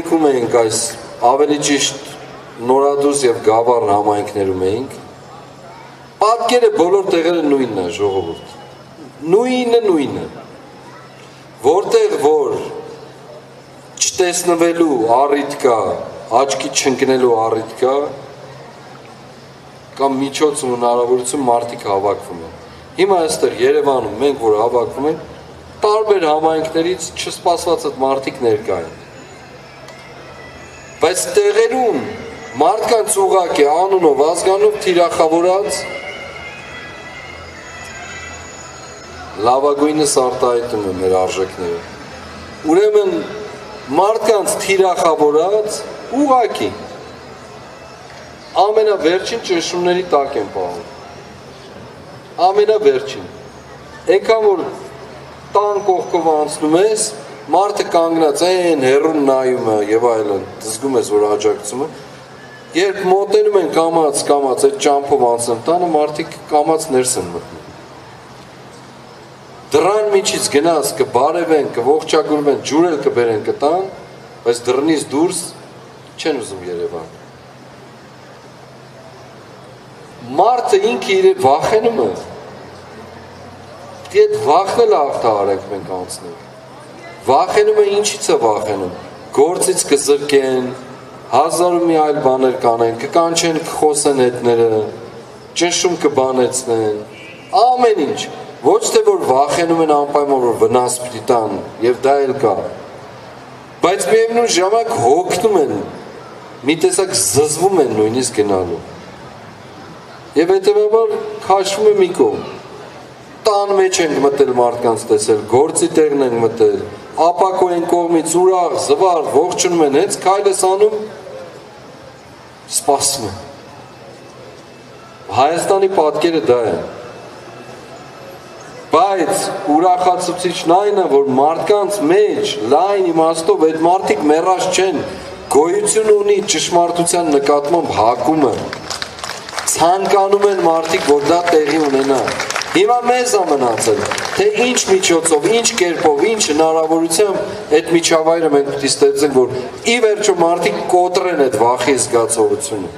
Ինքում էինք այս ավելի ճիշտ նորադուս եւ գավառ համայնքներում էինք։ Պատկերը բոլոր տեղերը նույնն է, ժողովուրդ։ Նույնը նույնը։ Որտեղ որ չտեսնվելու առիթ կա, աչքի չընկնելու առիթ կա, կամ միջոց ու հնարավորություն մարդիկ հավաքվում են։ Հիմա այստեղ Երևանում մենք որ հավաքվում ենք, տարբեր համայնքներից չսպասված այդ մարդիկ ներկա են բայց տեղերում մարդկանց ուղակի անունով, ազգանով թիրախավորած լավագույնս արտահայտում է մեր արժեքները։ Ուրեմն մարդկանց թիրախավորած ուղակի ամենավերջին ճնշումների տակ են պահում։ Ամենավերջին։ Այնքան որ տան կողքով անցնում ես, մարդը կանգնած են հերուն նայում է եւ այլն զգում ես որ աջակցում է երբ մոտենում են կամած կամած այդ ճամփով անցնում տանը մարդիկ կամած ներս են մտնում դրան միջից գնաս կբարևեն կողջագուրվեն ջուրել կբերեն կտան բայց դռնից դուրս չեն ուզում Երևան մարդը ինքը իր վախենում է Դե վախնել աղթարեք մենք անցնենք Վախենում է ինչից է վախենում։ Գործից կզրկեն, հազար ու մի այլ բաներ կանեն, կկանչեն, կխոսեն հետները, ճնշում կբանեցնեն, ամեն ինչ։ Ոչ թե որ վախենում են անպայման որ վնաս պիտի տան, եւ դա էլ կա։ Բայց միևնույն ժամանակ հոգնում են, մի տեսակ զզվում են նույնիսկ գնալու։ Եվ հետեւաբար քաշվում է մի կողմ տան մեջ ենք մտել մարդկանց տեսել, գործի տեղն ենք մտել, ապակո են կողմից ուրախ, զվար, ողջունում են, հենց քայլ ես անում, սպասում են։ Հայաստանի պատկերը դա է։ Բայց ուրախացուցիչն այն է, որ մարդկանց մեջ լայն իմաստով այդ մարդիկ մեռած չեն, գոյություն ունի ճշմարտության նկատմամբ հակումը։ Ցանկանում են մարդիկ, որ դա տեղի ունենա։ Հիմա մեզ է մնացել, թե ինչ միջոցով, ինչ կերպով, ինչ հնարավորությամբ այդ միջավայրը մենք պետք է ստեղծենք, որ ի վերջո մարդիկ կոտրեն այդ վախի զգացողությունը։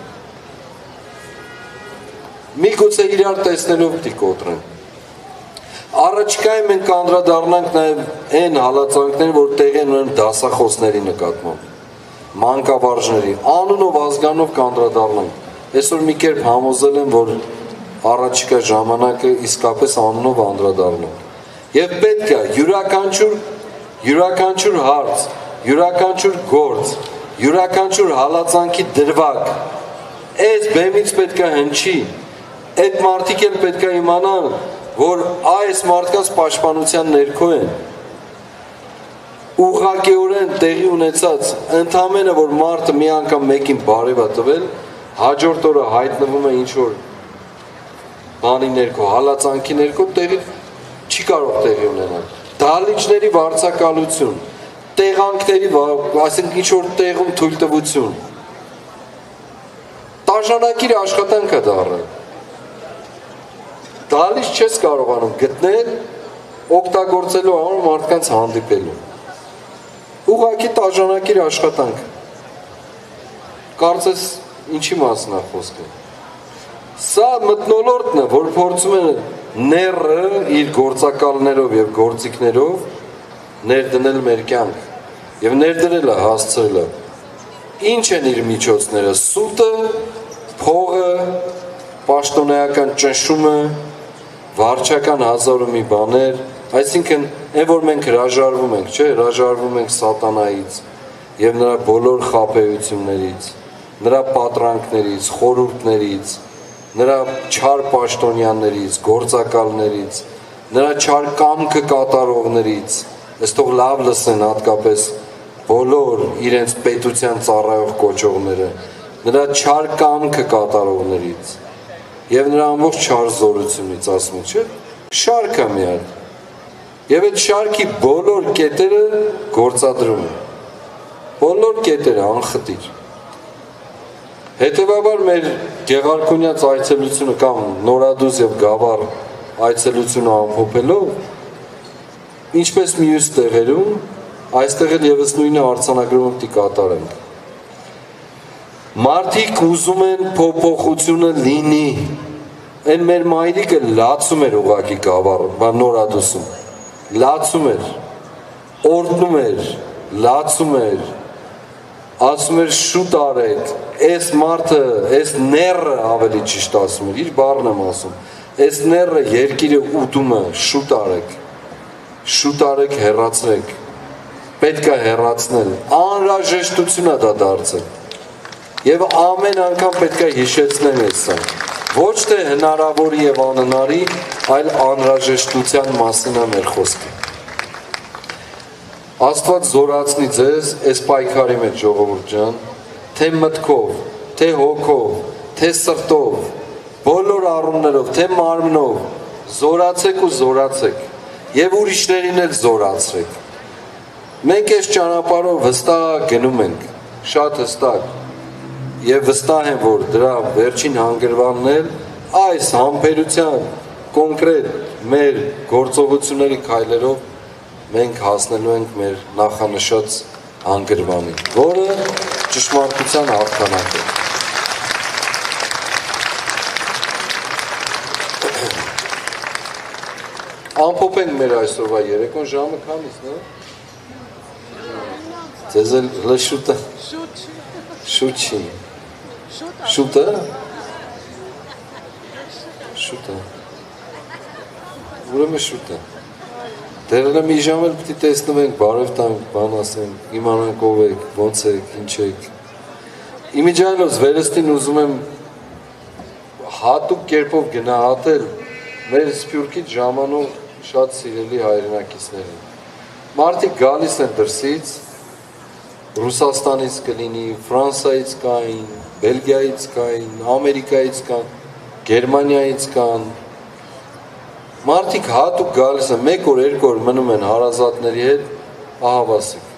Միգուցե իրար տեսնելով պետք է կոտրեն։ Առաջկայում մենք կանդրադառնանք նաև այն հալածանքներին, որ տեղի են ունեն դասախոսների նկատմամբ, մանկավարժների, անունով ազգանով կանդրադառնանք։ Այսօր մի կերպ համոզել եմ, որ առաջիկա ժամանակը իսկապես անունով անդրադառնում։ Եվ պետք է յուրաքանչյուր յուրաքանչյուր հարց, յուրաքանչյուր գործ, յուրաքանչյուր հալածանքի դրվագ այս բեմից պետք է հնչի։ Այդ մարդիկ էլ պետք է իմանան, որ այս մարդկանց պաշտպանության ներքո են ուղղակիորեն տեղի ունեցած ընդամենը որ մարդը մի անգամ մեկին բարև է տվել, հաջորդ օրը հայտնվում է ինչ որ բանի ներքո, հալածանքի ներքո տեղի չի կարող տեղի ունենալ։ Դալիճների վարձակալություն, տեղանքների, այսինքն ինչ որ տեղում թույլտվություն։ Տաժանակիր աշխատանք է դառել։ Դալիճ չես կարողանում գտնել օգտագործելու համար մարդկանց հանդիպելու։ Ուղղակի տաժանակիր աշխատանք։ Կարծես ինչի մասն է խոսքը։ Սա մտնոլորտն է, որ փորձում են ները իր գործակալներով եւ գործիքներով ներդնել մեր կյանք եւ ներդրելը հասցրելը ինչ են իր միջոցները սուտը փողը պաշտոնեական ճնշումը վարչական հազար ու մի բաներ այսինքն այն որ մենք հրաժարվում ենք չէ հրաժարվում ենք սատանայից եւ նրա բոլոր խապեություններից նրա պատրանքներից խորուրդներից նրա չար պաշտոնյաներից, գործակալներից, նրա չար կամքը կատարողներից, այստեղ լավ լսեն հատկապես բոլոր իրենց պետության ծառայող կոչողները, նրա չար կամքը կատարողներից եւ նրա ամբողջ չար զորությունից ասում չէ՞։ Շարքը միար։ Եվ այդ շարքի բոլոր կետերը գործադրում են։ Բոլոր կետերը անխտիր։ Հետևաբար մեր Գեղարքունյաց այցելությունը կամ Նորադուս եւ Գավառ այցելությունը ամփոփելով ինչպես մյուս տեղերում այստեղ էլ եւս նույնը արցանագրումը պիտի կատարենք։ Մարդիկ ուզում են փոփոխությունը լինի։ Այն մեր մայրիկը լացում էր ուղակի գավառը, բան նորադուսում։ Լացում էր, օրդնում էր, լացում էր, ասում էր շուտ արեք, այս մարդը, այս ները ավելի ճիշտ ասում էր, իր բառն եմ ասում, այս ները երկիրը ուտում է, շուտ արեք, շուտ արեք, հեռացրեք, պետք է հեռացնել, անհրաժեշտություն է դա դարձել։ Եվ ամեն անգամ պետք է հիշեցնել այսը։ Ոչ թե հնարավորի եւ անհնարի, այլ անհրաժեշտության մասին է մեր խոսքը։ Աստված զորացնի ձեզ այս պայքարի մեջ ժողովուրդ ջան, թե մտքով, թե հոգով, թե սրտով, բոլոր առումներով, թե մարմնով, զորացեք ու զորացեք եւ ուրիշներին էլ զորացրեք։ Մենք այս ճանապարհով վստահ գնում ենք, շատ հստակ։ Եվ վստահ եմ, որ դրա վերջին հանգրվանն էլ այս համբերության կոնկրետ մեր գործողությունների քայլերով մենք հասնելու ենք մեր նախանշած անգրվանի, որը ճշմարտության հաղթանակ է։ Ամփոփենք մեր այսօրվա երեկոն ժամը քանից, նո՞։ Ձեզ էլ լշուտը։ Շուտ։ Շուտ չի։ Շուտը։ Շուտը։ Ուրեմն շուտը։ Դեռ մի ժամ էլ պիտի տեսնվենք, բարև տանք, բան ասենք, իմանանք ով եք, ոնց եք, ինչ եք։ Իմիջայլոց վերստին ուզում եմ հատուկ կերպով գնահատել մեր սփյուռքից ժամանող շատ սիրելի հայրենակիցներին։ Մարդիկ գալիս են դրսից, Ռուսաստանից կլինի, Ֆրանսիայից կային, Բելգիայից կային, Ամերիկայից կան, Գերմանիայից կան, Մարդիկ հատուկ գալիս են, մեկ օր, երկու օր մնում են հարազատների հետ, ահավասիկ։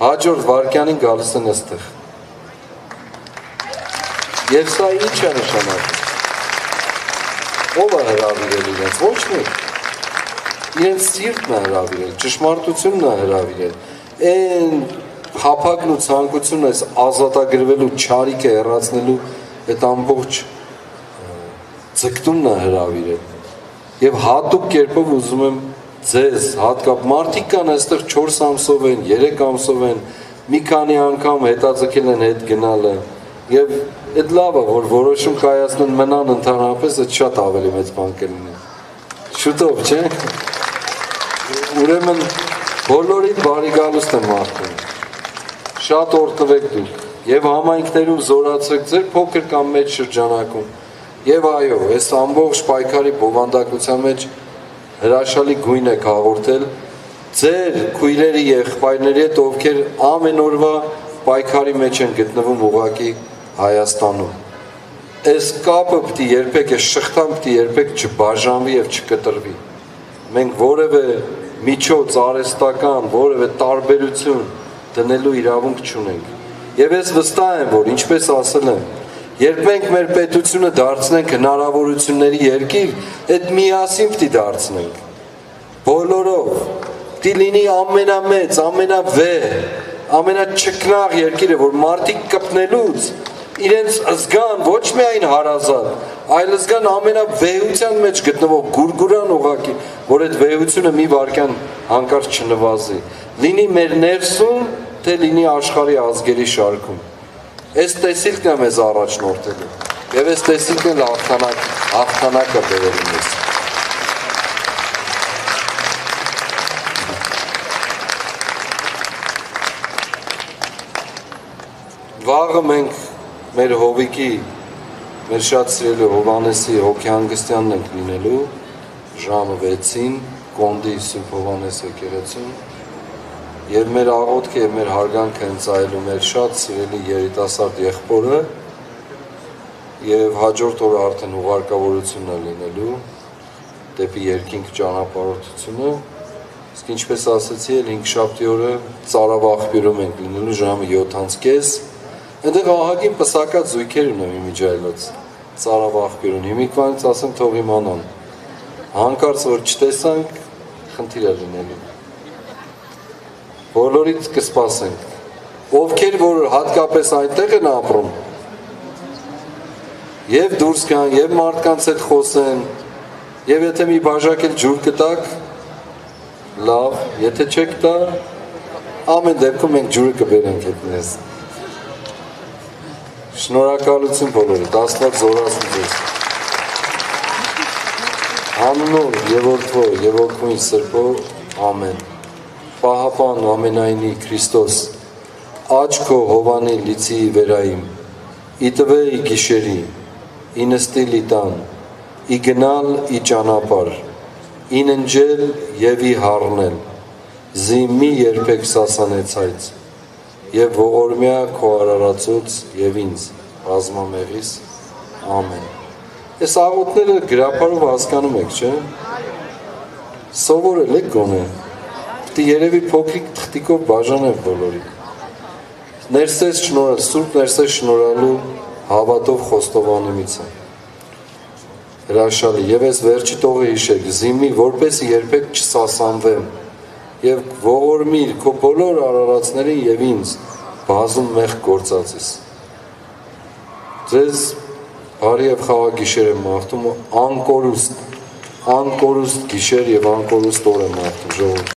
Հաջորդ վարկյանին գալիս են այստեղ։ Եվ սա ինչ է նշանակում։ Ո՞վ է հրավիրել իրենց։ Ոչ մեկ։ Իրենց սիրտն է հրավիրել, ճշմարտությունն է հրավիրել։ Այն հապակն ու ցանկությունը այս ազատագրվելու ճարիքը հեռացնելու այդ ամբողջ ձգտումն է հրավիրել եւ հատուկ կերպով ուզում եմ ձեզ հատկապ մարդիկ կան այստեղ 4 ամսով են, 3 ամսով են, մի քանի անգամ հետաձգել են հետ գնալը եւ այդ լավ է որ որոշում կայացնեն մնան ընդհանրապես այդ շատ ավելի մեծ բան կլինի շուտով չէ ուրեմն բոլորիդ բարի գալուստ եմ մարդուն շատ օրտնվեք դուք եւ համայնքներում զորացրեք ձեր փոքր կամ մեծ շրջանակում Եվ այո, այս ամբողջ պայքարի բովանդակության մեջ հրաշալի գույն է հաղորդել. ձեր քույրերի եղբայրների հետ, ովքեր ամեն օրվա պայքարի մեջ են գտնվում ուղակի Հայաստանում։ Այս կապը պիտի երբեք, այս շղթան պիտի երբեք չբաժանվի եւ չկտրվի։ Մենք որևէ միջոց արեստական, որևէ տարբերություն դնելու իրավունք չունենք։ Եվ ես վստահ եմ, որ ինչպես ասել եմ, Երբ մենք մեր պետությունը դարձնենք հնարավորությունների երկիր, այդ միասին պիտի դարձնենք։ Բոլորով պիտի լինի ամենամեծ, ամենավեհ, ամենաչկնաղ երկիրը, որ մարդիկ կպնելուց իրենց զգան ոչ միայն հարազատ, այլ զգան ամենավեհության մեջ գտնվող գուրգուրան ուղակի, որ այդ վեհությունը մի վարքյան հանկարծ չնվազի։ Լինի մեր ներսում, թե լինի աշխարհի ազգերի շարքում։ Այս տեսիլքն է մեզ առաջնորդելու։ Եվ այս տեսիլքն էլ հաղթանակ, հաղթանակը բերելու մեզ։ Վաղը մենք մեր հովիկի, մեր շատ սիրելի Հովանեսի հոգեհանգստյանն ենք լինելու ժամը 6-ին Կոնդի Սուրբ Հովանես եկեղեցում եւ մեր աղոթքը եւ մեր հարգանքը հենց այլու մեր շատ սիրելի երիտասարդ եղբորը եւ հաջորդ օրը արդեն ուղարկավորությունն է լինելու դեպի երկինք ճանապարհորդությունը իսկ ինչպես ասացի էլ 5 շաբթի օրը ծարավախբյուրում ենք լինելու ժամը 7:30 այնտեղ ահագին պսակած զույգեր ունեմ իմիջայլոց ծարավախբյուրուն հիմիկվանից ասեմ թող իմանան հանկարծ որ չտեսանք խնդիր է լինելու բոլորից կսպասենք։ Ովքեր որ հատկապես այնտեղ են ապրում, եւ դուրս գան, եւ մարդկանց հետ խոսեն, եւ եթե մի բաժակ էլ ջուր կտակ, լավ, եթե չեք տա, ամեն դեպքում մենք ջուրը կբերենք հետ մեզ։ Շնորհակալություն բոլորիդ, Աստված զորացնի ձեզ։ Որդվո եւ Օգնույն Սրբո ամեն։ Պահապան ամենայնի Քրիստոս աչքո Հովանի լիցի վերայիմ իտվե գիշերի ինստիլ իտան ի գնալ ի ճանապար ին ընջել եւ ի հառնել զի մի երբեք սասանեցայց եւ ողորմյա քո արարածոց եւ ինձ ռազմամեղիս ամեն Այս աղոթները գրապարով հասկանում եք, չէ՞։ Սովորել եք գոնե։ Դե երևի փոքրիկ թղթիկով բաժանել բոլորի։ Ներսես շնորհալ, Սուրբ ներսես շնորհալու հավատով խոստովանումից է։ Հրաշալի եւ այս վերջի տողը հիշեք, զիմի, որպեսի երբեք չսասանվեմ եւ ողորմիր քո բոլոր արարածներին եւ ինձ բազում մեղ գործածես։ Ձեզ Բարի եւ խաղաղ գիշեր եմ մաղթում անկորուստ անկորուստ գիշեր եւ անկորուստ օր եմ մաղթում ժողովուրդ